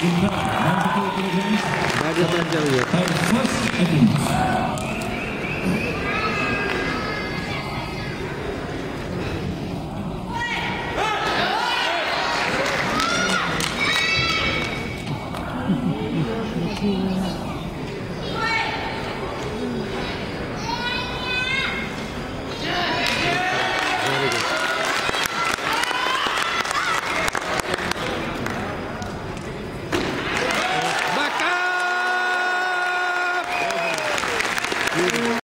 in the 92 kilograms. バリア Beautiful.